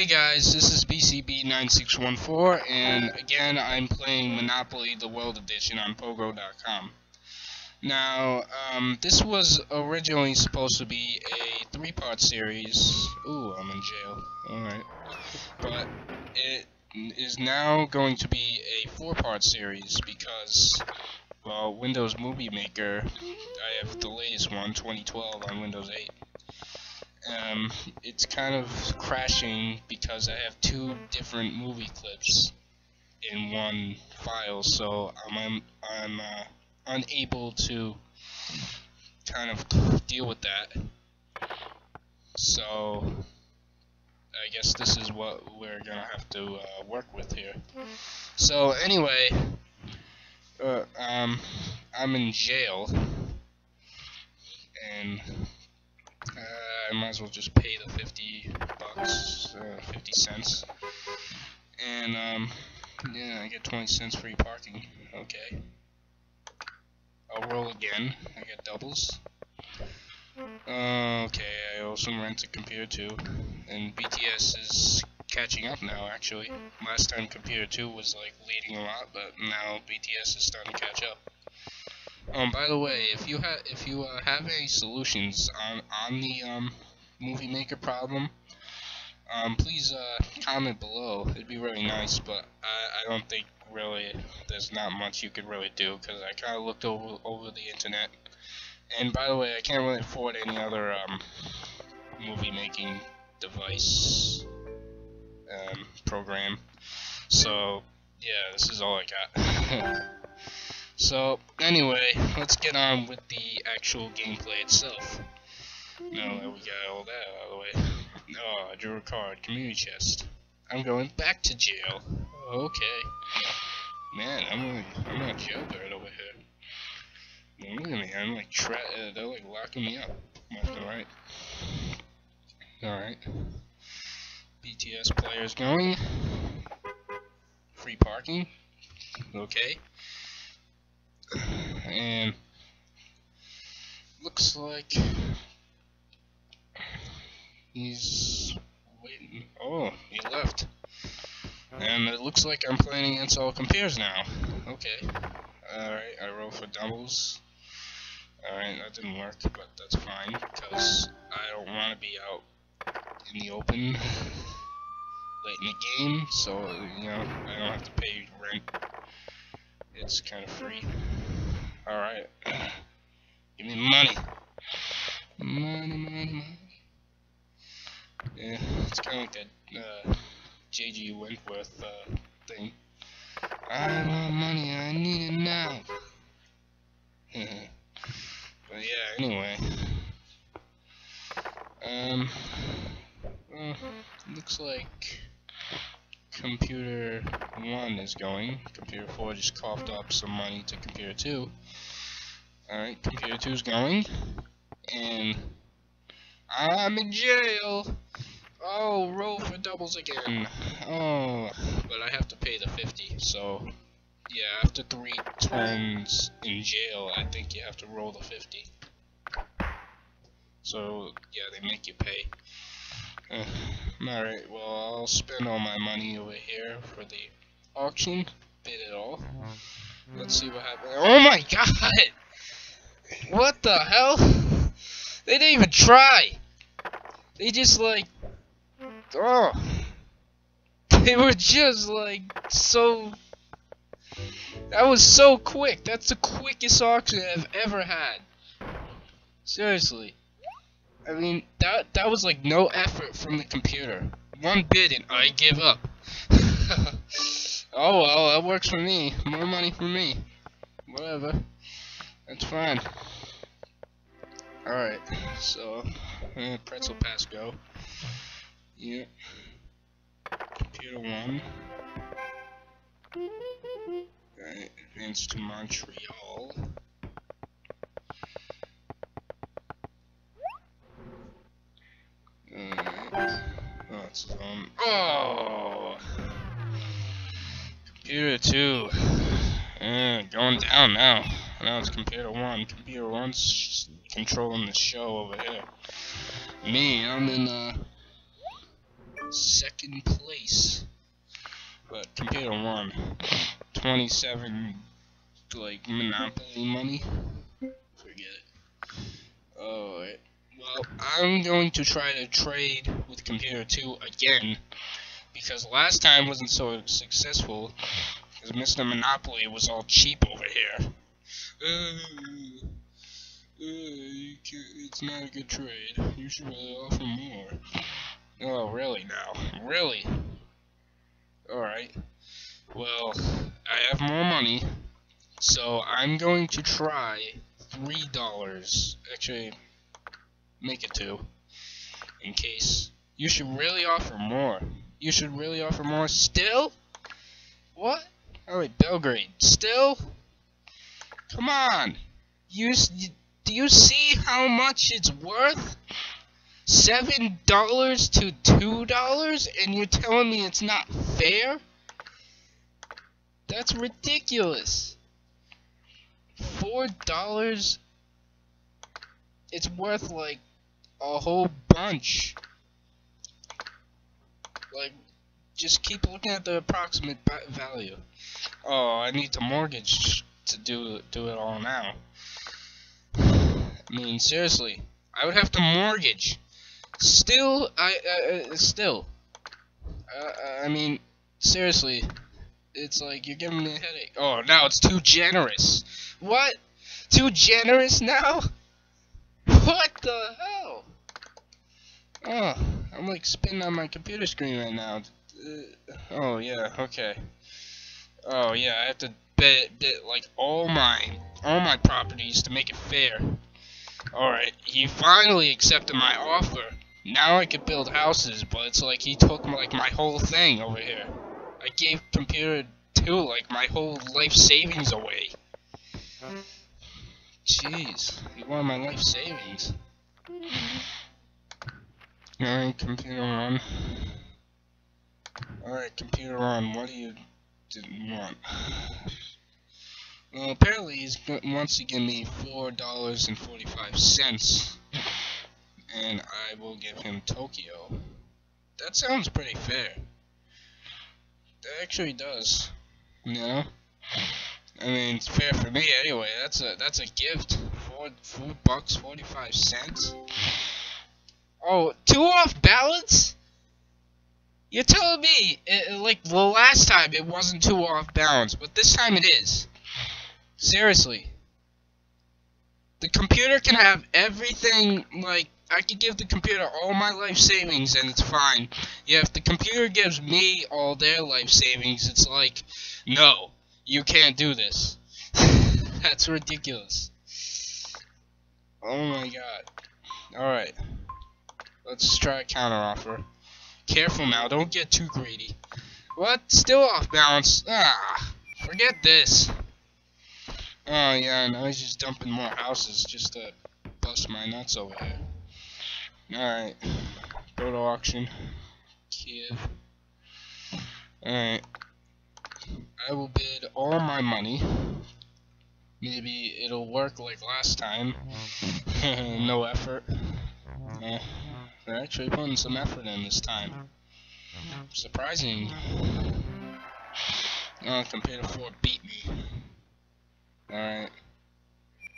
Hey guys, this is BCB9614, and again I'm playing Monopoly The World Edition on Pogo.com. Now, um, this was originally supposed to be a three-part series. Ooh, I'm in jail. Alright. But it is now going to be a four-part series because, well, Windows Movie Maker, I have the latest one, 2012, on Windows 8 um, it's kind of crashing because I have two different movie clips in one file, so I'm I'm uh, unable to kind of deal with that. So I guess this is what we're gonna have to uh, work with here. So anyway, uh, um, I'm in jail, and I might as well just pay the 50 bucks, uh, 50 cents. And, um, yeah, I get 20 cents free parking. Okay. I'll roll again. I get doubles. Uh, okay, I also rent a computer too. And BTS is catching up now, actually. Last time computer 2 was, like, leading a lot, but now BTS is starting to catch up. Um, by the way, if you have if you uh, have any solutions on on the um, movie maker problem, um, please uh, comment below. It'd be really nice, but I, I don't think really there's not much you could really do because I kind of looked over over the internet. And by the way, I can't really afford any other um, movie making device um, program. So yeah, this is all I got. So, anyway, let's get on with the actual gameplay itself. Now that we got all that out of the way. Oh, I drew a card. Community chest. I'm going back to jail. Okay. Man, I'm I'm not jailbird over here. look at me, I'm like, tra uh, they're like locking me up. Left and right. Alright. BTS players going. Free parking. Okay and looks like he's waiting. Oh, he left. And it looks like I'm playing against all computers now. Okay. Alright, I roll for doubles. Alright, that didn't work, but that's fine, because I don't want to be out in the open late in the game, so, you know, I don't have to pay rent it's kind of free. Alright. Give me money. Money, money, money. Yeah, it's kind of like that uh, J.G. Wentworth uh, thing. I want money, I need it now. but yeah, anyway. Um, well, looks like computer 1 is going. Computer 4 just coughed up some money to computer 2. Alright, computer 2 is going. And I'm in jail! Oh, roll for doubles again. Oh, but I have to pay the 50, so yeah, after three turns in jail, I think you have to roll the 50. So, yeah, they make you pay. Alright, well, I'll spend all my money over here for the auction. Bid it all. Let's see what happens. Oh my god! What the hell? They didn't even try! They just like... Oh! They were just like, so... That was so quick. That's the quickest auction I've ever had. Seriously. I mean, that that was like no effort from the computer. One bid and I give up. oh well, that works for me. More money for me. Whatever. That's fine. Alright, so, uh, pretzel pass go. Yep. Computer 1. Alright, advance to Montreal. Now. Now it's computer 1. Computer 1's controlling the show over here. Me, I'm in, uh... second place. But computer won 27 like monopoly money. Forget it. Alright. Well, I'm going to try to trade with computer 2 again because last time wasn't so successful because Mr. Monopoly was all cheap over here. Uh, uh, it's not a good trade. You should really offer more. Oh, really now? Really? Alright. Well, I have more money, so I'm going to try $3. Actually, make it 2. In case. You should really offer more. You should really offer more. Still? What? Oh wait, Belgrade. Still? Come on. You, do you see how much it's worth? Seven dollars to two dollars, and you're telling me it's not fair? That's ridiculous. Four dollars. It's worth like a whole bunch. Like, just keep looking at the approximate value. Oh, I need to mortgage to do do it all now. I mean, seriously, I would have to mortgage. Still, I uh, uh still. Uh, I mean, seriously, it's like you're giving me a headache. Oh, now it's too generous. What? Too generous now? What the hell? Oh, I'm like spinning on my computer screen right now. Uh, oh yeah, okay. Oh yeah, I have to bet, bet like all my all my properties to make it fair. Alright, he finally accepted my offer. Now I could build houses, but it's like he took like my whole thing over here. I gave computer 2 like my whole life savings away. Jeez, he wanted my life savings. Alright, computer on. Alright, computer on, what do you didn't want? Well, apparently he wants to give me four dollars and forty-five cents, and I will give him Tokyo. That sounds pretty fair. That actually does. You know? I mean, it's fair for me anyway. That's a that's a gift. Four four bucks forty-five cents. Oh, two off balance? You're telling me, it, like the last time, it wasn't two off balance, but this time it is. Seriously. The computer can have everything, like, I could give the computer all my life savings and it's fine. Yeah, if the computer gives me all their life savings, it's like, no, you can't do this. That's ridiculous. Oh my god. Alright. Let's try a counteroffer. Careful now, don't get too greedy. What? Still off balance? Ah, forget this. Oh yeah, now he's just dumping more houses just to bust my nuts over here. Alright. Go to auction. Kiev. Alright. I will bid all my money. Maybe it'll work like last time. no effort. They're actually putting some effort in this time. Surprising. Oh, to 4 beat me. Alright.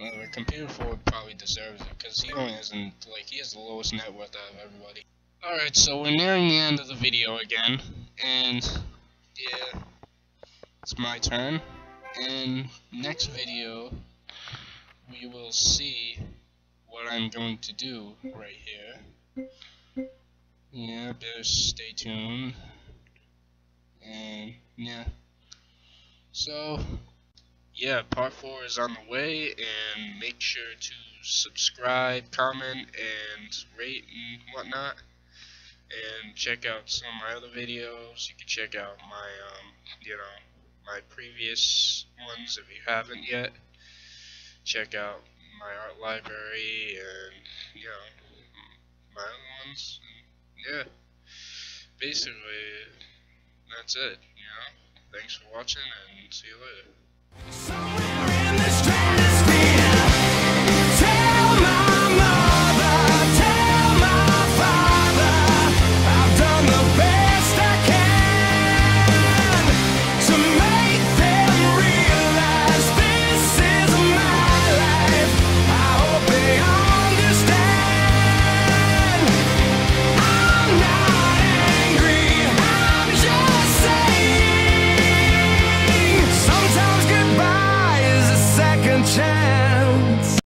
Well, the computer Ford probably deserves it, because he only hasn't, like, he has the lowest net worth out of everybody. Alright, so we're nearing the end of the video again, and, yeah, it's my turn, and next video, we will see what I'm going to do right here. Yeah, better stay tuned, and, yeah, so, yeah, part four is on the way, and make sure to subscribe, comment, and rate and whatnot. And check out some of my other videos. You can check out my, um, you know, my previous ones if you haven't yet. Check out my art library and, you know, my other ones. And, yeah, basically, that's it, you know. Thanks for watching, and see you later. So